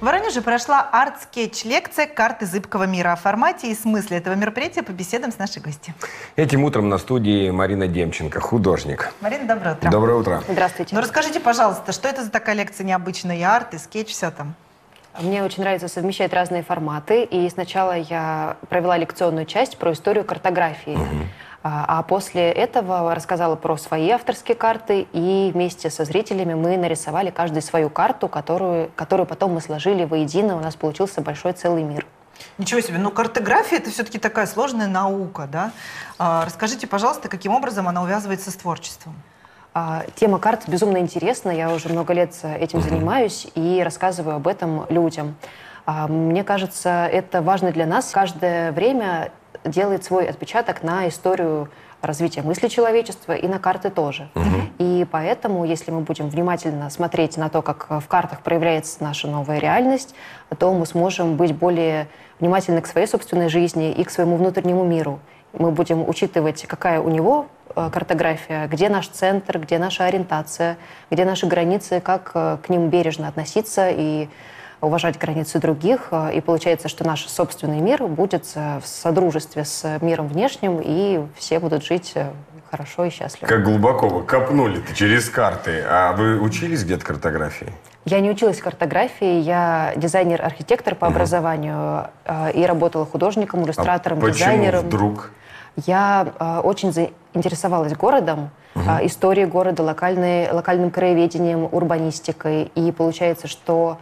В Воронеже прошла арт-скетч-лекция «Карты зыбкого мира». О формате и смысле этого мероприятия побеседуем с нашей гостью. Этим утром на студии Марина Демченко, художник. Марина, доброе утро. Доброе утро. Здравствуйте. Ну расскажите, пожалуйста, что это за такая лекция необычная? И арт, и скетч, все там. Мне очень нравится совмещать разные форматы. И сначала я провела лекционную часть про историю картографии. А а после этого рассказала про свои авторские карты, и вместе со зрителями мы нарисовали каждый свою карту, которую, которую потом мы сложили воедино. У нас получился большой целый мир. Ничего себе, ну картография это все-таки такая сложная наука, да? А, расскажите, пожалуйста, каким образом она увязывается с творчеством? А, Тема карт безумно интересна. Я уже много лет этим занимаюсь и рассказываю об этом людям. А, Мне кажется, это важно для нас. Каждое время делает свой отпечаток на историю развития мысли человечества и на карты тоже. И поэтому, если мы будем внимательно смотреть на то, как в картах проявляется наша новая реальность, то мы сможем быть более внимательны к своей собственной жизни и к своему внутреннему миру. Мы будем учитывать, какая у него э, картография, где наш центр, где наша ориентация, где наши границы, как э, к ним бережно относиться и уважать границы других. Э, И получается, что наш собственный мир будет э, в содружестве с миром внешним, и все будут жить э, хорошо и счастливо. Как глубоко вы копнули-то через карты. А вы учились где-то картографии? Я не училась картографии, я дизайнер-архитектор по образованию э, и работала художником, иллюстратором, а почему дизайнером. вдруг? Я очень заинтересовалась городом, э, историей города, локальной, локальным краеведением, урбанистикой. И получается, что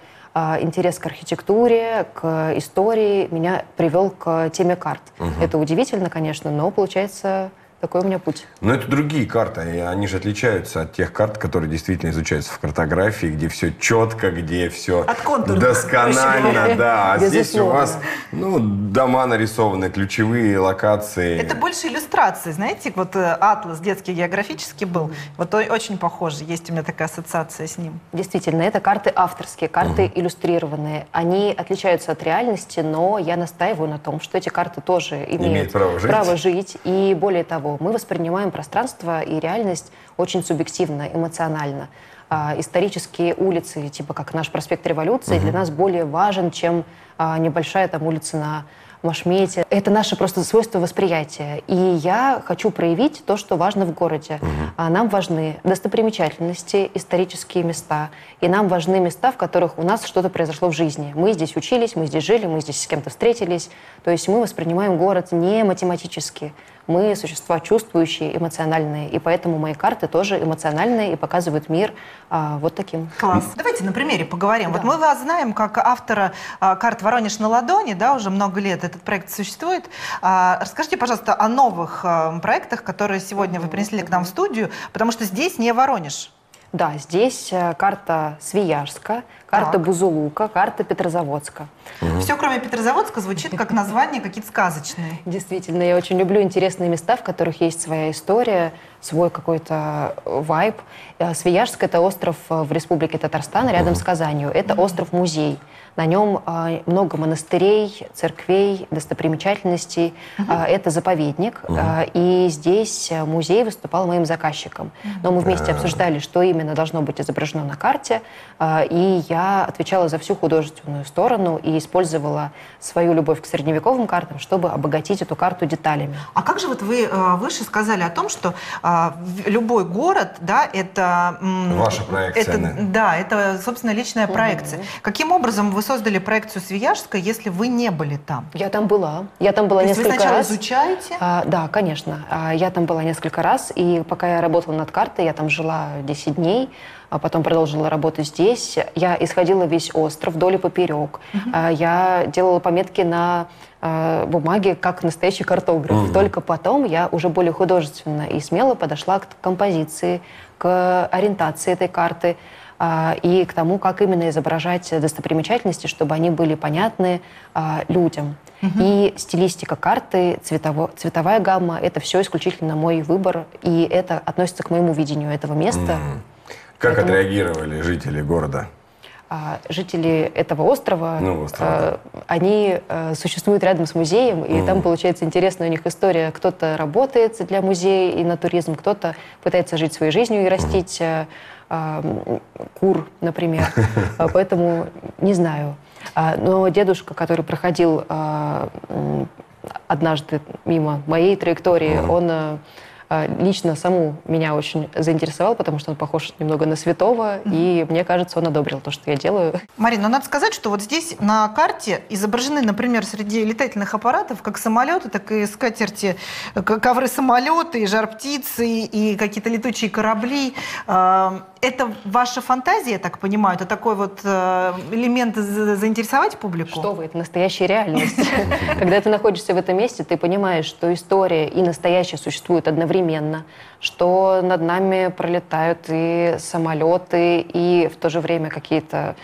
интерес к архитектуре, к истории меня привел к теме карт. Это удивительно, конечно, но получается такой у меня путь. Но это другие карты, и они же отличаются от тех карт, которые действительно изучаются в картографии, где все четко, где все От контура, досконально, да. А здесь у вас, ну, дома нарисованы, ключевые локации. Это больше иллюстрации, знаете, вот э, атлас детский географический был, вот очень похоже, есть у меня такая ассоциация с ним. Действительно, это карты авторские, карты иллюстрированные. Они отличаются от реальности, но я настаиваю на том, что эти карты тоже имеют, Имеют право жить. жить. И более того, мы воспринимаем пространство и реальность очень субъективно, эмоционально. А, исторические улицы, типа как наш проспект Революции, для нас более важен, чем а, небольшая там улица на Машмете. Это наше просто свойство восприятия. И я хочу проявить то, что важно в городе. А нам важны достопримечательности, исторические места. И нам важны места, в которых у нас что-то произошло в жизни. Мы здесь учились, мы здесь жили, мы здесь с кем-то встретились. То есть мы воспринимаем город не математически. Мы существа чувствующие, эмоциональные. И поэтому мои карты тоже эмоциональные и показывают мир а, вот таким. Класс. Давайте на примере поговорим. Вот мы вас знаем как автора а, карт «Воронеж на ладони», да, уже много лет этот проект существует. А, расскажите, пожалуйста, о новых а, проектах, которые сегодня вы принесли к нам в студию, потому что здесь не Воронеж. Да, здесь э, карта Свияжска, карта Так. Бузулука, карта Петрозаводска. Все, кроме Петрозаводска, звучит как название какие-то сказочные. Действительно, я очень люблю интересные места, в которых есть своя история, свой какой-то э, вайб. Э, Свияжск — это остров э, в Республике Татарстан, рядом с Казанью. Это остров-музей. На нем э, много монастырей, церквей, достопримечательностей. Э, Это заповедник. Э, И здесь музей выступал моим заказчиком. Но мы вместе обсуждали, что именно должно быть изображено на карте. Э, И я отвечала за всю художественную сторону и использовала свою любовь к средневековым картам, чтобы обогатить эту карту деталями. А как же вот вы э, выше сказали о том, что в- любой город, да, это... Ваша проекция, это- да. Это, собственно, личная проекция. Каким образом вы создали проекцию Свияжска, если вы не были там? Я там была. Я там была То есть вы несколько сначала раз. изучаете? А, да, конечно. А, я там была несколько раз, и пока я работала над картой, я там жила 10 дней, а потом продолжила работу здесь. Я исходила весь остров вдоль и поперек. А, я делала пометки на а, бумаге, как настоящий картограф. Только потом я уже более художественно и смело подошла к композиции, к ориентации этой карты а, и к тому, как именно изображать достопримечательности, чтобы они были понятны а, людям. И стилистика карты, цветово- цветовая гамма — это все исключительно мой выбор, и это относится к моему видению этого места. Как Поэтому- отреагировали жители города? А жители этого острова, Ну, острова, э, они э, существуют рядом с музеем, и там получается интересная у них история. Кто-то работает для музея и на туризм, кто-то пытается жить своей жизнью и растить э, э, м, кур, например. А, Поэтому не знаю. А, но дедушка, который проходил однажды мимо моей траектории, uh-huh. он а, лично саму меня очень заинтересовал, потому что он похож немного на святого, и мне кажется, он одобрил то, что я делаю. Марина, ну надо сказать, что вот здесь на карте изображены, например, среди летательных аппаратов как самолеты, так и скатерти, ковры самолеты, и жар-птицы, и какие-то летучие корабли. А, это ваша фантазия, я так понимаю? Это такой вот э, элемент заинтересовать публику? Что вы, это настоящая реальность. Когда ты находишься в этом месте, ты понимаешь, что история и настоящее существуют одновременно, что над нами пролетают и самолеты, и в то же время какие-то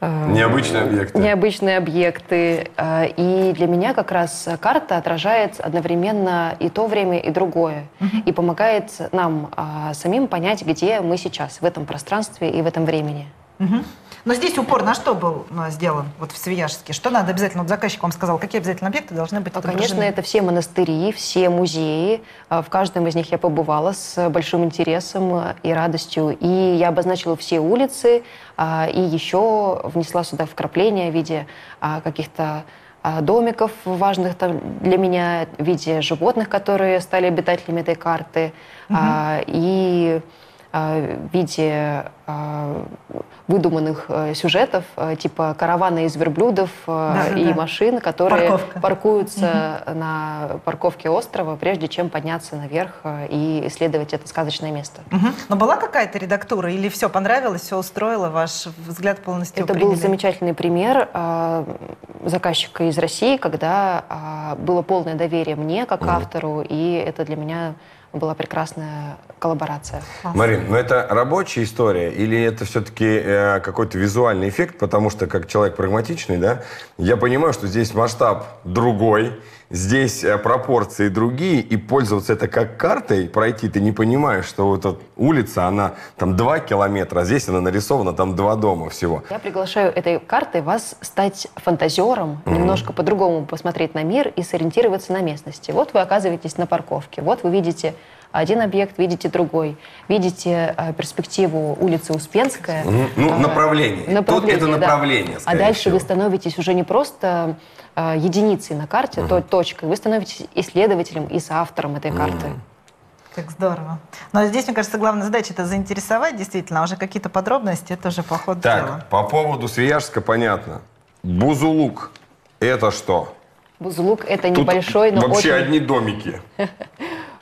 Э, необычные объекты. Необычные объекты. Э, и для меня как раз карта отражает одновременно и то время, и другое. Угу. И помогает нам а, самим понять, где мы сейчас, в этом пространстве и в этом времени. Угу. Но здесь упор на что был ну, сделан вот в Свияжске? Что надо обязательно? Вот заказчик вам сказал, какие обязательно объекты должны быть ну, Конечно, это все монастыри, все музеи. А, в каждом из них я побывала с большим интересом и радостью. И я обозначила все улицы, а, и еще внесла сюда вкрапления в виде а, каких-то домиков важных для меня, в виде животных, которые стали обитателями этой карты. Угу. И в виде э, выдуманных э, сюжетов, типа каравана из верблюдов да, и да. машин, которые Парковка. паркуются угу. на парковке острова, прежде чем подняться наверх и исследовать это сказочное место. Угу. Но была какая-то редактура или все понравилось, все устроило, ваш взгляд полностью Это приняли? был замечательный пример заказчика из России, когда было полное доверие мне как угу. автору, и это для меня была прекрасная коллаборация. Марин, но ну это рабочая история или это все-таки э, какой-то визуальный эффект? Потому что, как человек прагматичный, да, я понимаю, что здесь масштаб другой, здесь э, пропорции другие, и пользоваться это как картой, пройти, ты не понимаешь, что вот эта улица, она там два километра, а здесь она нарисована, там два дома всего. Я приглашаю этой картой вас стать фантазером, mm-hmm. немножко по-другому посмотреть на мир и сориентироваться на местности. Вот вы оказываетесь на парковке, вот вы видите один объект, видите другой. Видите э, перспективу улицы Успенская. Ну, ну направление. направление. Тут это направление, да. А дальше всего. вы становитесь уже не просто э, единицей на карте, угу. точкой, вы становитесь исследователем и соавтором этой карты. Угу. Как здорово. Но здесь, мне кажется, главная задача это заинтересовать действительно, а уже какие-то подробности, это уже по ходу так, дела. по поводу Свияжска понятно. Бузулук – это что? Бузулук – это небольшой, но вообще очень... одни домики.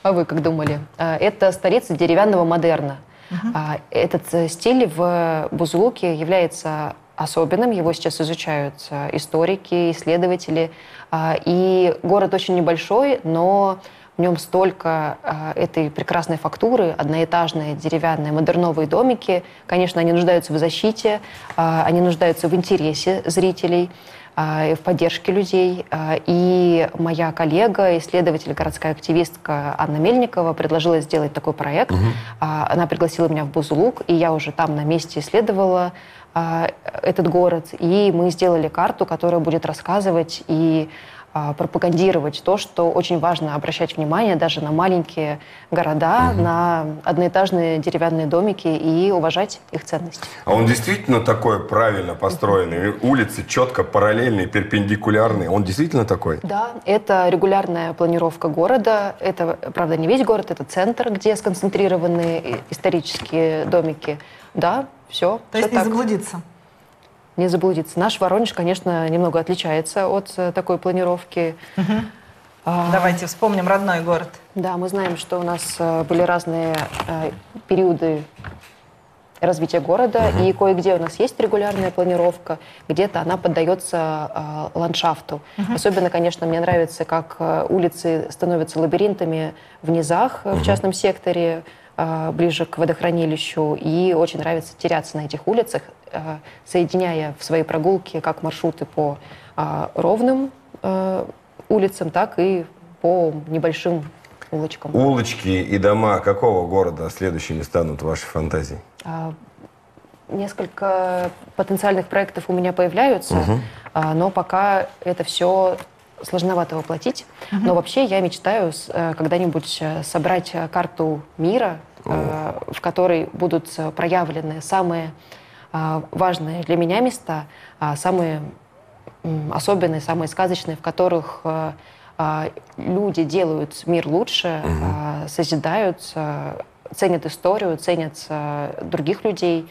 А вы как думали? А, это столица деревянного модерна. Угу. Этот э, стиль в Бузулуке является особенным. Его сейчас изучают э, историки, исследователи. А, и город очень небольшой, но в нем столько этой прекрасной фактуры, одноэтажные деревянные модерновые домики. Конечно, они нуждаются в защите, они нуждаются в интересе зрителей. А, в поддержке людей. А, и моя коллега, исследователь, городская активистка Анна Мельникова предложила сделать такой проект. Угу. Она пригласила меня в Бузулук, и я уже там на месте исследовала этот город. И мы сделали карту, которая будет рассказывать и пропагандировать то, что очень важно обращать внимание даже на маленькие города, угу. на одноэтажные деревянные домики и уважать их ценность. А он действительно такой правильно построенный? Угу. Улицы четко параллельные, перпендикулярные. Он действительно такой? Да, это регулярная планировка города. Это, правда, не весь город, это центр, где сконцентрированы исторические домики. Да, все. То есть так. не заблудиться? Не заблудиться. Наш Воронеж, конечно, немного отличается от э, такой планировки. Угу. А, Давайте вспомним родной город. Да, мы знаем, что у нас э, были разные э, периоды развития города, угу. и кое-где у нас есть регулярная планировка, где-то она поддается э, ландшафту. Угу. Особенно, конечно, мне нравится, как улицы становятся лабиринтами в низах угу. в частном секторе, ближе к водохранилищу, и очень нравится теряться на этих улицах, Э, соединяя в своей прогулке как маршруты по а, ровным э, улицам, так и по небольшим улочкам. Улочки и дома какого города следующими станут вашей фантазии? А, несколько потенциальных проектов у меня появляются, угу. но пока это все сложновато воплотить. Угу. Но вообще я мечтаю э, когда-нибудь собрать карту мира, О. в которой будут проявлены самые а, важные для меня места, а, самые особенные, самые сказочные, в которых э, э, люди делают мир лучше, угу. созидают, ценят историю, ценят других людей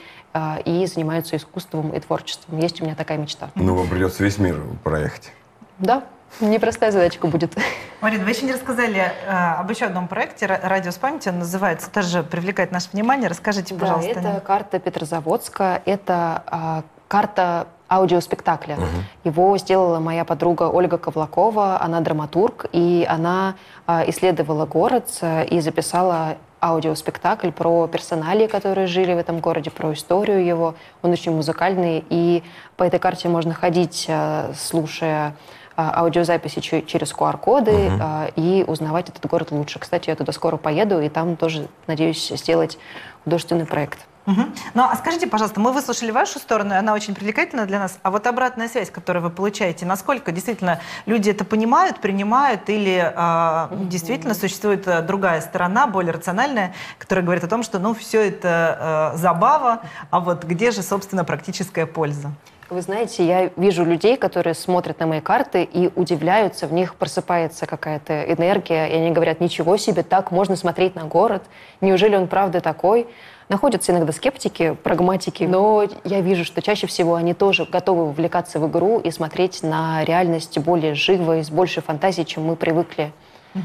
и занимаются искусством и творчеством. Есть у меня такая мечта. Ну, вам придется весь мир проехать. Да, непростая задачка будет. Марина, вы еще не рассказали э, об еще одном проекте «Радио с памятью». Он называется, тоже привлекает наше внимание. Расскажите, пожалуйста. Да, это карта Петрозаводска. Это э, карта аудиоспектакля. Угу. Его сделала моя подруга Ольга Ковлакова, она драматург, и она э, исследовала город э, и записала аудиоспектакль про персонали, которые жили в этом городе, про историю его. Он очень музыкальный, и по этой карте можно ходить, э, слушая аудиозаписи через QR-коды угу. и узнавать этот город лучше. Кстати, я туда скоро поеду, и там тоже надеюсь сделать художественный проект. Угу. Ну, а скажите, пожалуйста, мы выслушали вашу сторону, и она очень привлекательна для нас. А вот обратная связь, которую вы получаете, насколько действительно люди это понимают, принимают, или э, действительно существует другая сторона, более рациональная, которая говорит о том, что, ну, все это э, забава, а вот где же, собственно, практическая польза? Вы знаете, я вижу людей, которые смотрят на мои карты и удивляются, в них просыпается какая-то энергия, и они говорят, ничего себе, так можно смотреть на город, неужели он правда такой? Находятся иногда скептики, прагматики, но я вижу, что чаще всего они тоже готовы вовлекаться в игру и смотреть на реальность более живо и с большей фантазией, чем мы привыкли. Угу.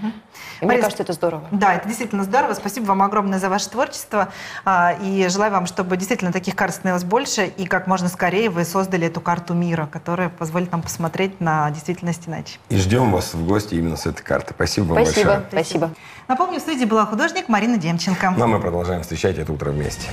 И Борис, мне кажется, это здорово. Да, это действительно здорово. Спасибо вам огромное за ваше творчество. А, и желаю вам, чтобы действительно таких карт становилось больше. И как можно скорее вы создали эту карту мира, которая позволит нам посмотреть на действительность иначе. И ждем вас в гости именно с этой карты. Спасибо вам Спасибо. большое. Спасибо. Напомню, в студии была художник Марина Демченко. Ну, а мы продолжаем встречать это утро вместе.